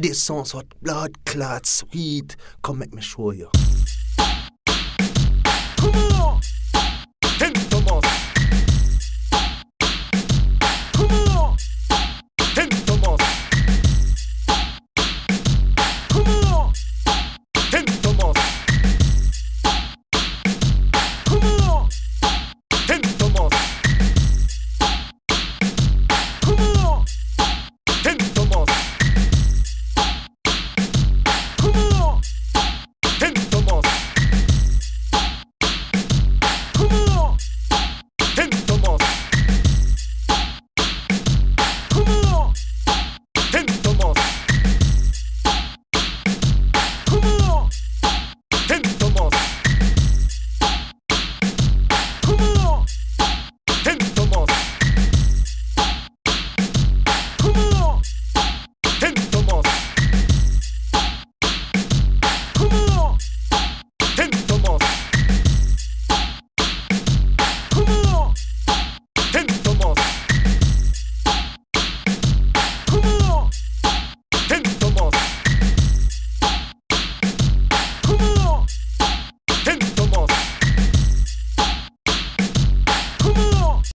This songs what blood clots, sweet. Come make me show you.